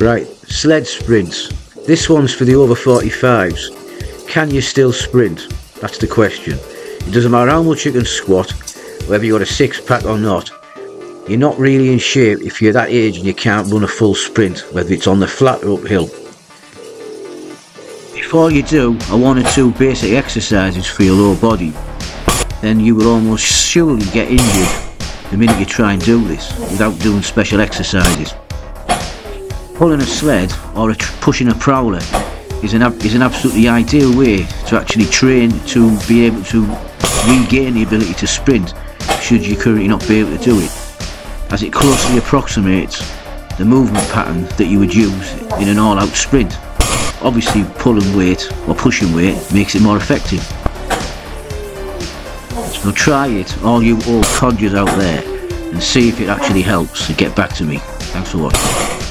Right, sled sprints. This one's for the over 45s. Can you still sprint? That's the question. It doesn't matter how much you can squat, whether you've got a six pack or not. You're not really in shape if you're that age and you can't run a full sprint, whether it's on the flat or uphill. Before you do a one or two basic exercises for your lower body, then you will almost surely get injured the minute you try and do this without doing special exercises. Pulling a sled or a pushing a prowler is an, is an absolutely ideal way to actually train to be able to regain the ability to sprint should you currently not be able to do it as it closely approximates the movement pattern that you would use in an all-out sprint. Obviously pulling weight or pushing weight makes it more effective. So try it, all you old codgers out there, and see if it actually helps and get back to me. Thanks for watching.